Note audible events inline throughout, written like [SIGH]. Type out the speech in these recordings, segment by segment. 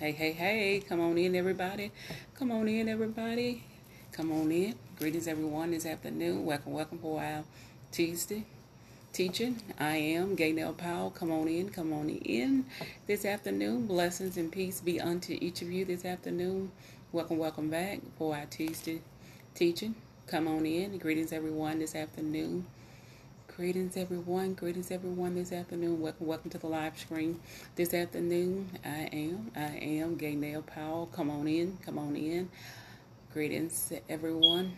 Hey, hey, hey, come on in, everybody. Come on in, everybody. Come on in. Greetings, everyone, this afternoon. Welcome, welcome for our Tuesday teaching. I am Gaynell Powell. Come on in, come on in this afternoon. Blessings and peace be unto each of you this afternoon. Welcome, welcome back for our Tuesday teaching. Come on in. Greetings, everyone, this afternoon. Greetings, everyone. Greetings, everyone, this afternoon. Welcome, welcome to the live stream this afternoon. I am, I am Gaynell Powell. Come on in, come on in. Greetings, everyone.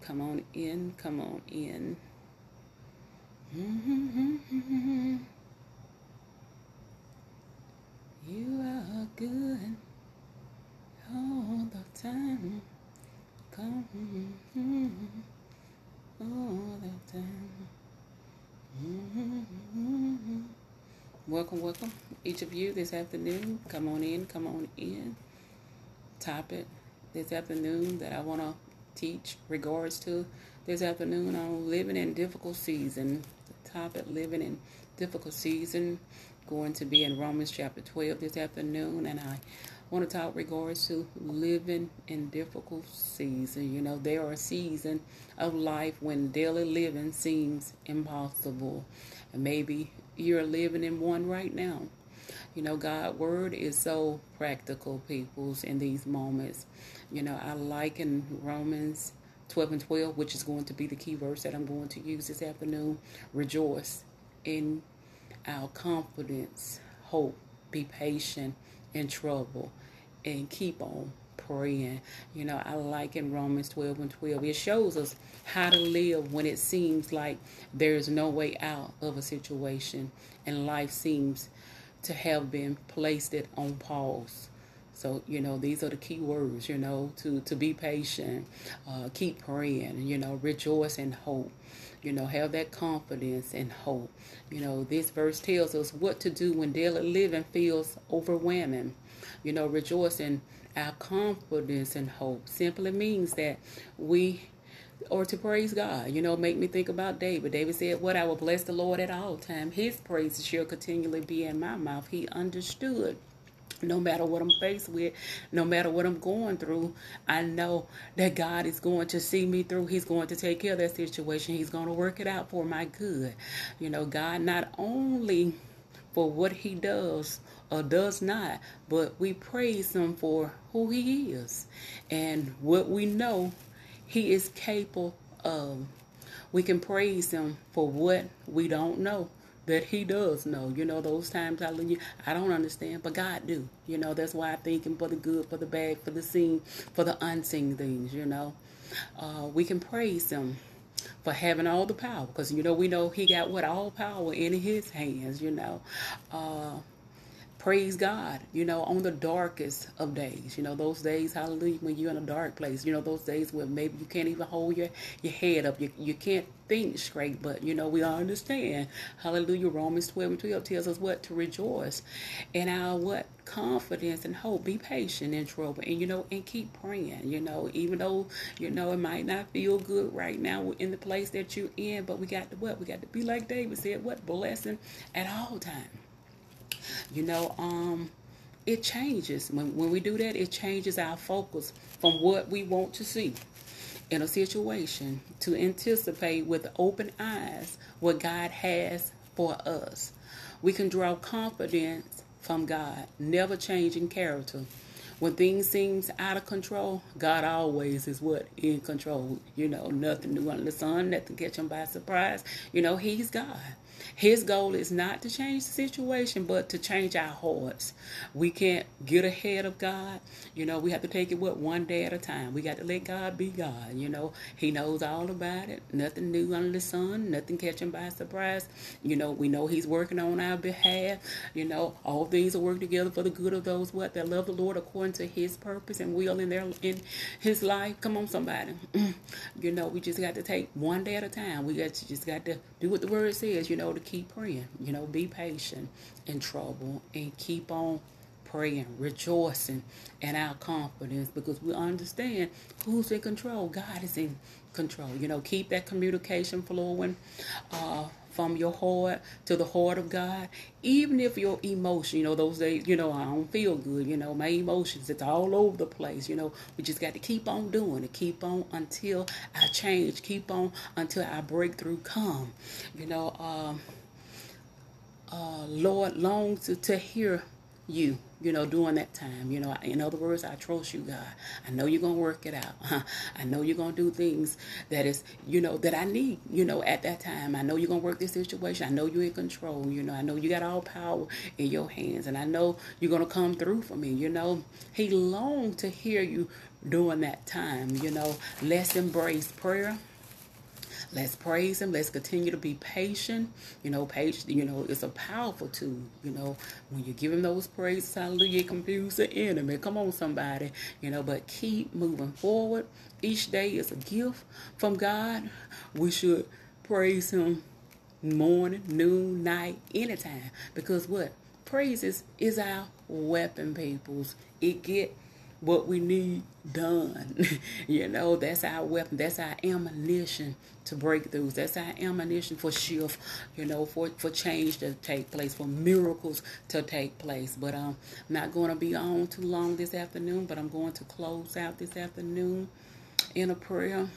Come on in, come on in. [LAUGHS] You are good all the time. Come [LAUGHS] all the time. Mm-hmm. Welcome, welcome, each of you this afternoon. Come on in, come on in. Topic this afternoon that I want to teach regards to this afternoon on living in difficult season. The topic living in difficult season going to be in Romans chapter 12 this afternoon and I want to talk regards to living in difficult season. You know, there are seasons of life when daily living seems impossible. And maybe you're living in one right now. You know, God' word is so practical, peoples, in these moments. You know, I like in Romans 12 and 12, which is going to be the key verse that I'm going to use this afternoon. Rejoice in our confidence, hope, be patient in trouble and keep on praying. You know, I like in Romans 12 and 12, it shows us how to live when it seems like there's no way out of a situation and life seems to have been placed it on pause. So, you know, these are the key words, you know, to, to be patient, uh, keep praying, you know, rejoice and hope, you know, have that confidence and hope. You know, this verse tells us what to do when daily living feels overwhelming. You know, rejoice in our confidence and hope simply means that we or to praise God. You know, make me think about David. David said, What I will bless the Lord at all times. His praises shall continually be in my mouth. He understood no matter what I'm faced with, no matter what I'm going through, I know that God is going to see me through. He's going to take care of that situation. He's going to work it out for my good. You know, God not only for what he does or does not, but we praise him for who he is and what we know he is capable of. We can praise him for what we don't know that he does know. You know, those times I I don't understand, but God do. You know, that's why I thank him for the good, for the bad, for the seen, for the unseen things, you know. Uh, we can praise him for having all the power because you know we know he got what all power in his hands you know uh, praise God, you know, on the darkest of days. You know, those days, hallelujah, when you're in a dark place. You know, those days where maybe you can't even hold your, your head up. You, you can't think straight, but, you know, we all understand. Hallelujah. Romans 12 and 12 tells us what? To rejoice. And our what? Confidence and hope. Be patient in trouble. And, you know, and keep praying, you know, even though, you know, it might not feel good right now in the place that you're in, but we got to what? We got to be like David said, what? Blessing at all times. You know, um, it changes. When, when we do that, it changes our focus from what we want to see in a situation to anticipate with open eyes what God has for us. We can draw confidence from God, never changing character. When things seems out of control, God always is what in control. You know, nothing new under the sun, nothing catch him by surprise. You know, He's God. His goal is not to change the situation, but to change our hearts. We can't get ahead of God. You know, we have to take it what one day at a time. We got to let God be God. You know, He knows all about it. Nothing new under the sun. Nothing catching by surprise. You know, we know He's working on our behalf. You know, all things are working together for the good of those what that love the Lord according to His purpose and will in their in His life. Come on, somebody. [CLEARS THROAT] you know, we just got to take one day at a time. We got to, just got to do what the Word says. You know, to keep praying. You know, be patient in trouble and keep on praying, rejoicing in our confidence because we understand who's in control. God is in control. You know, keep that communication flowing. Uh, from your heart to the heart of God, even if your emotion, you know, those days, you know, I don't feel good, you know, my emotions, it's all over the place, you know, we just got to keep on doing it, keep on until I change, keep on until our breakthrough come, you know, um, uh, Lord longs to, to hear you, you know, during that time. You know, in other words, I trust you, God. I know you're going to work it out. [LAUGHS] I know you're going to do things that is, you know, that I need, you know, at that time. I know you're going to work this situation. I know you're in control. You know, I know you got all power in your hands. And I know you're going to come through for me. You know, He longed to hear you during that time. You know, let's embrace prayer Let's praise him. Let's continue to be patient. You know, patient, you know, it's a powerful tool. You know, when you give him those praises, hallelujah, confuse the enemy. Come on, somebody. You know, but keep moving forward. Each day is a gift from God. We should praise him morning, noon, night, anytime. Because what? Praises is our weapon, peoples. It get what we need done. [LAUGHS] you know, that's our weapon. That's our ammunition to breakthroughs. That's our ammunition for shift, you know, for, for change to take place, for miracles to take place. But um, I'm not going to be on too long this afternoon, but I'm going to close out this afternoon in a prayer.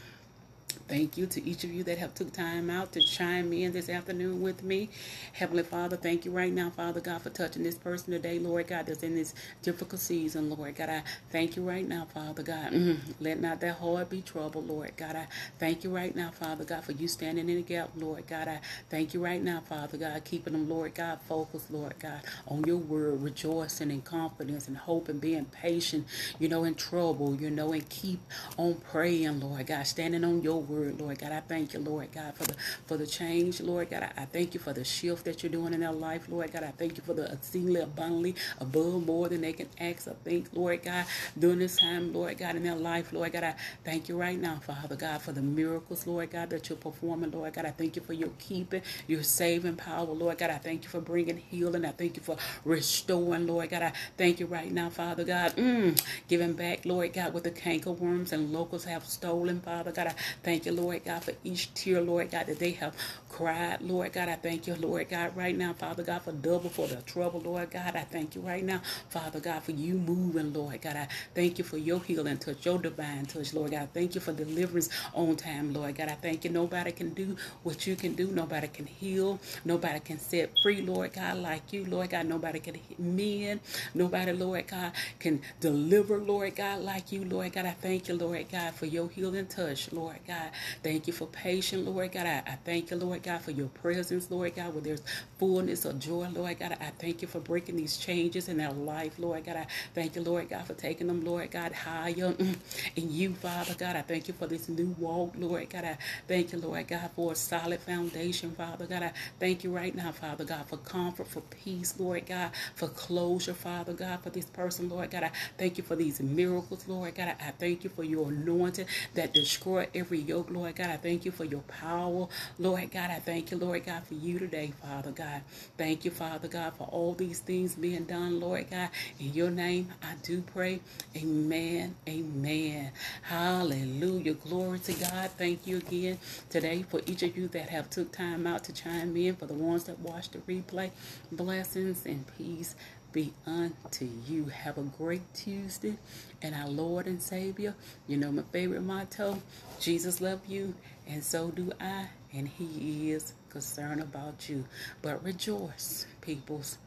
Thank you to each of you that have took time out to chime in this afternoon with me. Heavenly Father, thank you right now, Father God, for touching this person today, Lord God, that's in this difficult season, Lord God. I thank you right now, Father God. Mm, let not that heart be troubled, Lord God. I thank you right now, Father God, for you standing in the gap, Lord God. I thank you right now, Father God, keeping them, Lord God, focused, Lord God, on your word, rejoicing in confidence and hope and being patient, you know, in trouble, you know, and keep on praying, Lord God, standing on your word word, Lord God. I thank you, Lord God, for the for the change, Lord God. I, I thank you for the shift that you're doing in their life, Lord God. I thank you for the exceedingly abundantly above more than they can ask or think, Lord God, during this time, Lord God, in their life, Lord God. I thank you right now, Father God, for the miracles, Lord God, that you're performing, Lord God. I thank you for your keeping, your saving power, Lord God. I thank you for bringing healing. I thank you for restoring, Lord God. I thank you right now, Father God, mm, giving back, Lord God, what the canker worms and locusts have stolen, Father God. I thank you you, Lord God, for each tear, Lord God, that they have cried. Lord God, I thank you, Lord God, right now, Father God, for double for the trouble, Lord God. I thank you right now, Father God, for you moving, Lord God. I thank you for your healing touch, your divine touch, Lord God. Thank you for deliverance on time, Lord God. I thank you. Nobody can do what you can do. Nobody can heal. Nobody can set free, Lord God, like you, Lord God. Nobody can mend. Nobody, Lord God, can deliver, Lord God, like you, Lord God. I thank you, Lord God, for your healing touch, Lord God. Thank you for patience, Lord God. I, I thank you, Lord God, for your presence, Lord God, where there's fullness of joy, Lord God. I thank you for breaking these changes in their life, Lord God. I thank you, Lord God, for taking them, Lord God, higher mm, in you, Father God. I thank you for this new walk, Lord God. I thank you, Lord God, for a solid foundation, Father God. I thank you right now, Father God, for comfort, for peace, Lord God, for closure, Father God, for this person, Lord God. I thank you for these miracles, Lord God. I thank you for your anointing that destroy every yoke, Lord God. I thank you for your power. Lord God, I thank you, Lord God, for you today, Father God. Thank you, Father God, for all these things being done, Lord God. In your name, I do pray. Amen. Amen. Hallelujah. Glory to God. Thank you again today for each of you that have took time out to chime in, for the ones that watched the replay. Blessings and peace be unto you. Have a great Tuesday. And our Lord and Savior, you know my favorite motto, Jesus love you, and so do I, and he is concerned about you. But rejoice, peoples,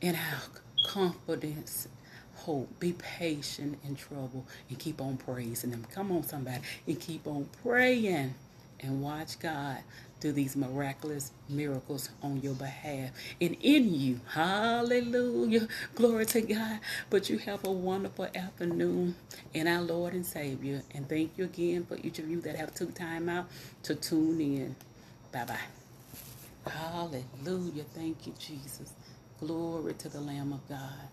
in our confidence hope. Be patient in trouble and keep on praising Him. Come on, somebody, and keep on praying and watch God do these miraculous miracles on your behalf and in you. Hallelujah. Glory to God. But you have a wonderful afternoon in our Lord and Savior. And thank you again for each of you that have took time out to tune in. Bye-bye. Hallelujah. Thank you, Jesus. Glory to the Lamb of God.